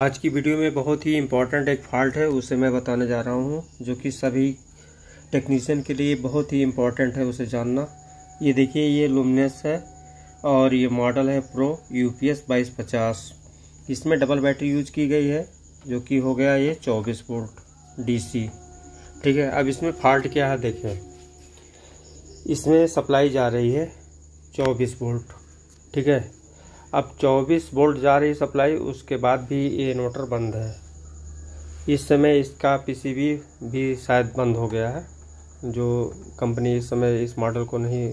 आज की वीडियो में बहुत ही इम्पोर्टेंट एक फॉल्ट है, उसे मैं बताने जा रहा हूँ, जो कि सभी टेक्नीशियन के लिए बहुत ही इम्पोर्टेंट है उसे जानना। ये देखिए, ये लुमिनस है और ये मॉडल है प्रो यू पी एस बाईस पचास। इसमें डबल बैटरी यूज़ की गई है, जो कि हो गया ये चौबीस वोल्ट डीसी ठीक है, अब इसमें फॉल्ट क्या है देखें इसमें सप्लाई जा रही है चौबीस वोल्ट ठीक है अब 24 वोल्ट जा रही सप्लाई, उसके बाद भी ये इन्वर्टर बंद है। इस समय इसका पीसीबी भी शायद बंद हो गया है, जो कंपनी इस समय इस मॉडल को नहीं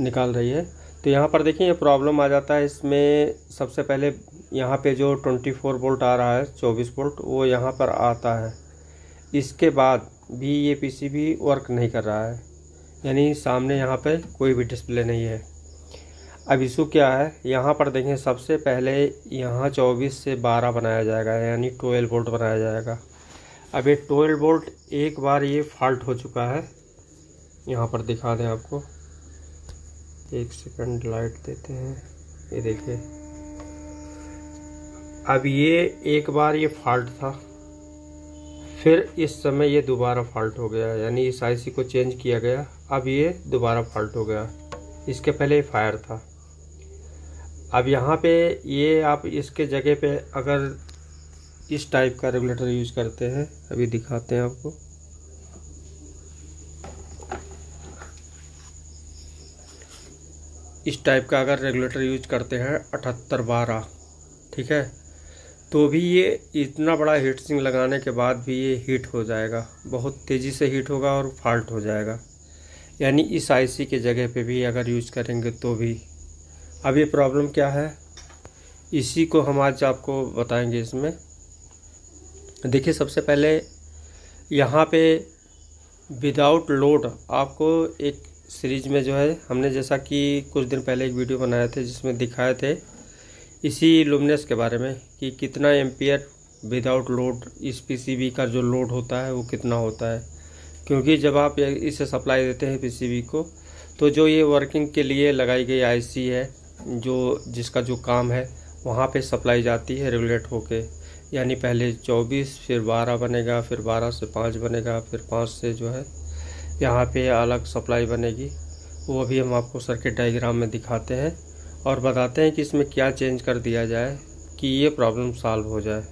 निकाल रही है। तो यहाँ पर देखिए, ये प्रॉब्लम आ जाता है। इसमें सबसे पहले यहाँ पे जो 24 वोल्ट आ रहा है 24 वोल्ट, वो यहाँ पर आता है। इसके बाद भी ये पीसीबी वर्क नहीं कर रहा है, यानी सामने यहाँ पे कोई भी डिस्प्ले नहीं है। अब इशू क्या है? यहाँ पर देखें, सबसे पहले यहाँ 24 से 12 बनाया जाएगा, यानी 12 वोल्ट बनाया जाएगा। अब ये 12 वोल्ट एक बार ये फॉल्ट हो चुका है। यहाँ पर दिखा दें आपको। एक सेकंड, लाइट देते हैं। ये देखिए। अब ये एक बार ये फॉल्ट था, फिर इस समय ये दोबारा फॉल्ट हो गया, यानी इस आईसी को चेंज किया गया। अब ये दोबारा फॉल्ट हो गया। इसके पहले फायर था। अब यहाँ पे ये आप इसके जगह पे अगर इस टाइप का रेगुलेटर यूज़ करते हैं, अभी दिखाते हैं आपको। इस टाइप का अगर रेगुलेटर यूज़ करते हैं, अठहत्तर बारह, ठीक है? तो भी ये इतना बड़ा हीट सिंग लगाने के बाद भी ये हीट हो जाएगा। बहुत तेज़ी से हीट होगा और फॉल्ट हो जाएगा। यानी इस आईसी के जगह पे भी अगर यूज़ करेंगे तो भी। अब ये प्रॉब्लम क्या है? इसी को हम आज आपको बताएँगे इसमें। देखिए, सबसे पहले यहाँ पे विदाउट लोड आपको एक सीरीज़ में जो है, हमने जैसा कि कुछ दिन पहले एक वीडियो बनाए थे, जिसमें दिखाए थे इसी लुमिनस के बारे में कि कितना एम्पियर विदाउट लोड इस पीसीबी का जो लोड होता है, वो कितना होता है। क्योंकि जब आप इसे सप्लाई देते हैं पीसीबी को तो जो ये वर्किंग के लिए लगाई गई आईसी है जो, जिसका जो काम है, वहाँ पे सप्लाई जाती है रेगुलेट होके। यानी पहले 24 फिर 12 बनेगा, फिर 12 से 5 बनेगा, फिर 5 से जो है, यहाँ पे अलग सप्लाई बनेगी। वो अभी हम आपको सर्किट डायग्राम में दिखाते हैं और बताते हैं कि इसमें क्या चेंज कर दिया जाए कि ये प्रॉब्लम सॉल्व हो जाए।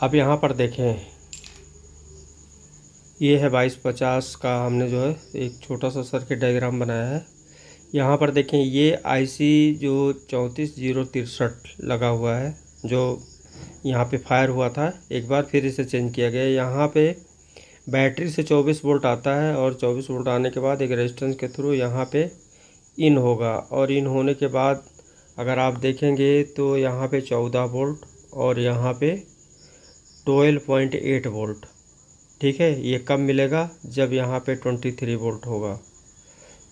अब यहाँ पर देखें। ये है बाईस पचास का हमने जो है, एक छोटा सा सर्किट डायग्राम बनाया है। यहाँ पर देखें, ये आईसी जो चौंतीस ज़ीरो तिरसठ लगा हुआ है, जो यहाँ पे फायर हुआ था, एक बार फिर इसे चेंज किया गया। यहाँ पे बैटरी से 24 वोल्ट आता है और 24 वोल्ट आने के बाद एक रेजिस्टेंस के थ्रू यहाँ पे इन होगा। और इन होने के बाद अगर आप देखेंगे तो यहाँ पे 14 वोल्ट और यहाँ पे 12.8 वोल्ट ठीक है? ये कब मिलेगा? जब यहाँ पे 23 वोल्ट होगा।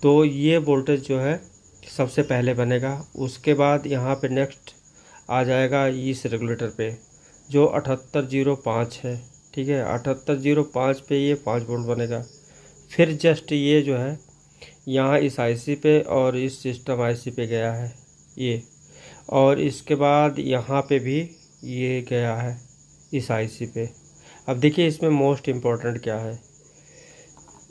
तो ये वोल्टेज जो है सबसे पहले बनेगा। उसके बाद यहाँ पे नेक्स्ट आ जाएगा इस रेगुलेटर पे, जो अठहत्तर ज़ीरो पाँच है, ठीक है? अठहत्तर ज़ीरो पाँच पे ये पाँच वोल्ट बनेगा। फिर जस्ट ये जो है, यहाँ इस आईसी पे और इस सिस्टम आईसी पे गया है, ये। और इसके बाद यहाँ पे भी ये गया है, इस आईसी पे। अब देखिए इसमें मोस्ट इंपॉर्टेंट क्या है।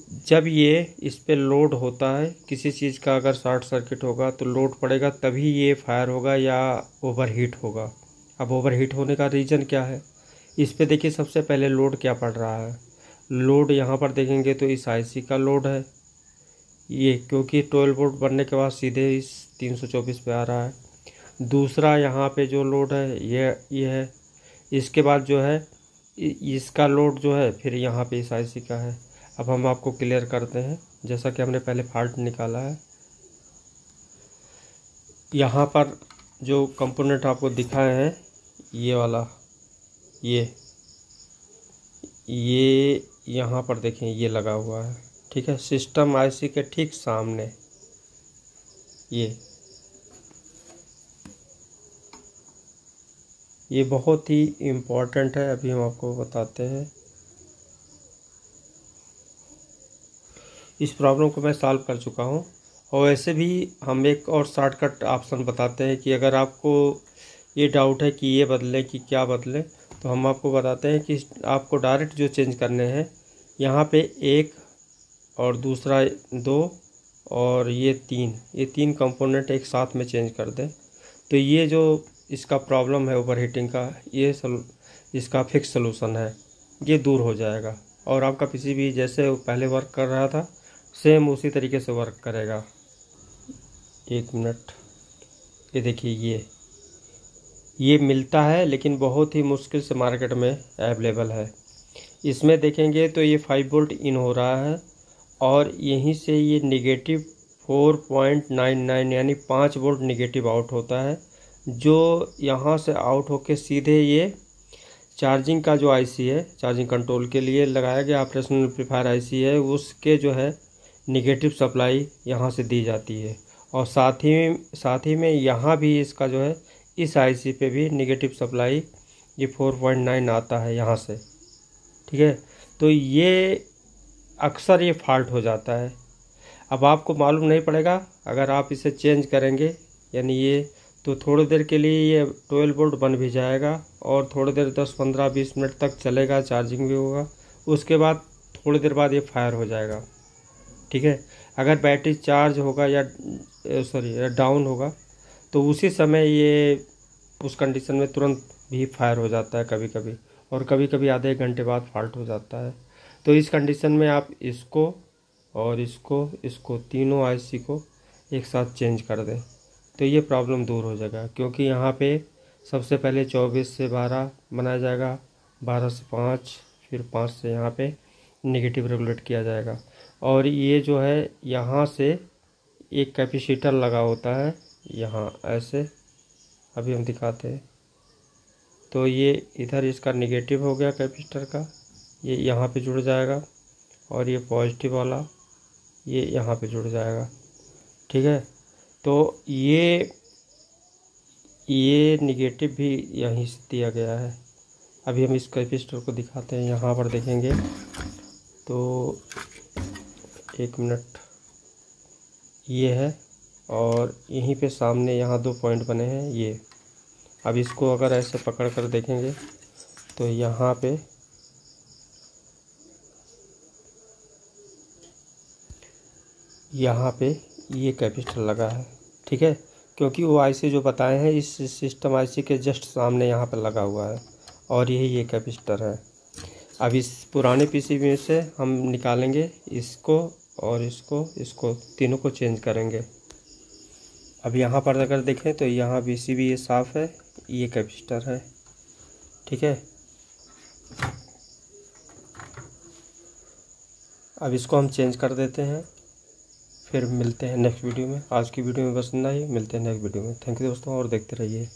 जब ये इस पर लोड होता है, किसी चीज़ का अगर शॉर्ट सर्किट होगा तो लोड पड़ेगा, तभी ये फायर होगा या ओवर हीट होगा। अब ओवर हीट होने का रीज़न क्या है? इस पर देखिए, सबसे पहले लोड क्या पड़ रहा है? लोड यहाँ पर देखेंगे तो इस आईसी का लोड है। ये क्योंकि ट्वेल्व वोल्ट बनने के बाद सीधे इस तीन सौ चौबीस पे आ रहा है। दूसरा यहाँ पे जो लोड है, ये ये है। इसके बाद जो है इसका लोड जो है, फिर यहाँ पे इस आईसी का है। अब हम आपको क्लियर करते हैं। जैसा कि हमने पहले फॉल्ट निकाला है। यहाँ पर जो कंपोनेंट आपको दिखाए हैं, ये वाला, ये ये यहाँ पर देखें, ये लगा हुआ है। ठीक है सिस्टम आईसी के ठीक सामने, ये ये बहुत ही इम्पोर्टेंट है, अभी हम आपको बताते हैं। इस प्रॉब्लम को मैं सॉल्व कर चुका हूँ। और वैसे भी हम एक और शॉर्टकट ऑप्शन बताते हैं कि अगर आपको ये डाउट है कि ये बदलें कि क्या बदलें तो हम आपको बताते हैं कि आपको डायरेक्ट जो चेंज करने हैं, यहाँ पे एक और दूसरा दो और ये तीन ये तीन कंपोनेंट एक साथ में चेंज कर दें। तो ये जो इसका प्रॉब्लम है ओवर हीटिंग का, ये सल, इसका फिक्स सोलूसन है। ये दूर हो जाएगा। और आपका पीसी भी, जैसे पहले वर्क कर रहा था सेम उसी तरीके से वर्क करेगा। एक मिनट ये देखिए, ये। ये मिलता है, लेकिन बहुत ही मुश्किल से मार्केट में अवेलेबल है। इसमें देखेंगे तो ये फाइव वोल्ट इन हो रहा है, और यहीं से ये negative four point nine nine यानी पाँच वोल्ट निगेटिव आउट होता है, जो यहाँ से आउट होके सीधे ये चार्जिंग का जो आईसी है चार्जिंग कंट्रोल के लिए लगाया गया ऑपरेशन एम्पलीफायर आईसी है, उसके जो है निगेटिव सप्लाई यहाँ से दी जाती है। और साथ ही साथ ही में यहाँ भी इसका जो है, इस आईसी पे भी निगेटिव सप्लाई ये फोर पॉइंट नाइन आता है यहाँ से। ठीक है? तो ये अक्सर ये फॉल्ट हो जाता है। अब आपको मालूम नहीं पड़ेगा, अगर आप इसे चेंज करेंगे, यानी ये तो थोड़ी देर के लिए ये ट्वेल्व वोल्ट बन भी जाएगा और थोड़ी देर दस, पंद्रह, बीस मिनट तक चलेगा चार्जिंग भी होगा। उसके बाद थोड़ी देर बाद ये फायर हो जाएगा। ठीक है? अगर बैटरी चार्ज होगा या सॉरी डाउन होगा तो उसी समय ये, उस कंडीशन में तुरंत भी फायर हो जाता है कभी कभी और कभी कभी आधे घंटे बाद फॉल्ट हो जाता है। तो इस कंडीशन में आप इसको और इसको इसको तीनों आईसी को एक साथ चेंज कर दें तो ये प्रॉब्लम दूर हो जाएगा। क्योंकि यहाँ पे सबसे पहले चौबीस से बारह बनाया जाएगा, बारह से पाँच, फिर पाँच से यहाँ पे नेगेटिव रेगुलेट किया जाएगा। और ये जो है, यहाँ से एक कैपेसिटर लगा होता है, यहाँ ऐसे। अभी हम दिखाते हैं। तो ये इधर इसका नेगेटिव हो गया कैपेसिटर का, ये यहाँ पे जुड़ जाएगा, और ये पॉजिटिव वाला, ये यहाँ पे जुड़ जाएगा। ठीक है? तो ये ये निगेटिव भी यहीं से दिया गया है। अभी हम इस कैपेसिटर को दिखाते हैं, यहाँ पर देखेंगे। तो एक मिनट। ये है और यहीं पे सामने यहाँ दो पॉइंट बने हैं, ये। अब इसको अगर ऐसे पकड़ कर देखेंगे तो यहाँ पे यहाँ पे ये कैपेसिटर लगा है, ठीक है? क्योंकि वो आईसी जो बताए हैं, इस सिस्टम आईसी के जस्ट सामने यहाँ पर लगा हुआ है और यही ये कैपेसिटर है। अब इस पुराने पीसी में से हम निकालेंगे, इसको और इसको इसको तीनों को चेंज करेंगे। अब यहाँ पर अगर देखें तो यहाँ बी सी भी ये साफ़ है, ये कैपेसिटर है, ठीक है? अब इसको हम चेंज कर देते हैं, फिर मिलते हैं नेक्स्ट वीडियो में। आज की वीडियो में बस इतना ही, मिलते हैं नेक्स्ट वीडियो में। थैंक यू दोस्तों, और देखते रहिए।